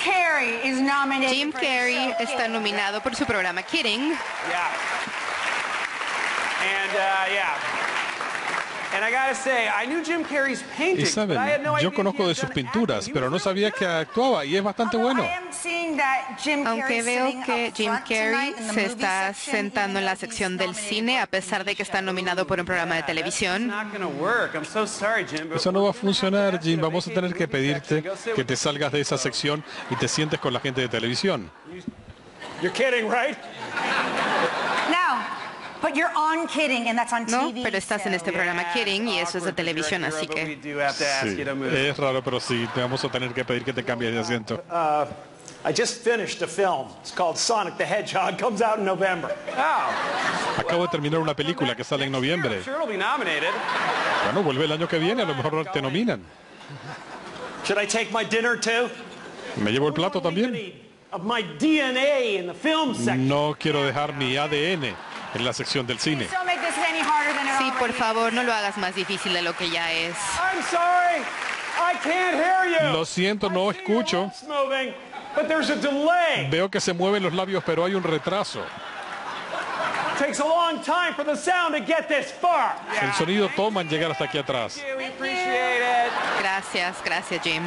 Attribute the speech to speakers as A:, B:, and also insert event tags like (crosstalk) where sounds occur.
A: Carrey is nominated
B: Jim
A: for his
B: Carrey
A: show
B: está
A: Kidding.
B: nominado por su programa Kidding.
C: Yeah. And uh, yeah.
D: Y saben,
C: I had no idea
D: yo conozco de sus pinturas,
C: He
D: pero
C: was
D: no sabía que actuaba y es bastante bueno.
A: I am seeing that Jim
B: Aunque veo
A: sitting
B: que Jim Carrey
A: tonight in the
B: se
A: movie
B: está
A: section,
B: sentando en la sección del
A: nominated
B: cine
A: for
B: a pesar de que está nominado por un programa de televisión.
C: not gonna work. I'm so sorry, Jim, but
D: Eso no va a
C: we're gonna have to
D: funcionar,
C: ask you
D: Jim.
C: to
D: Vamos a tener
C: the
D: que pedirte
C: and go sit
D: que
C: with
D: te
C: the
D: salgas de esa sección y te sientes con la gente de televisión.
C: You're kidding, right?
B: No,
A: TV.
B: pero estás en este programa Kidding y eso es de televisión, así que
D: Sí, es raro, pero sí, te vamos a tener que pedir que te cambies de asiento.
E: I just finished a film. It's called Sonic the Hedgehog. (laughs) Comes out in November.
C: Oh,
D: Acabo de terminar una película que sale en noviembre.
C: sure it'll be nominated.
D: Bueno, vuelve el año que viene, a lo mejor te nominan.
E: Should I take my dinner too?
D: ¿Me llevo el plato también?
E: Any Of my DNA in the film section.
D: No quiero dejar mi ADN en la sección del cine.
B: Sí, por favor, no lo hagas más difícil de lo que ya es.
D: Lo siento, no escucho. Veo que se mueven los labios, pero hay un retraso.
E: It takes a long time for the sound to get this far.
D: El sonido toma en llegar hasta aquí atrás.
B: Gracias, gracias Jim.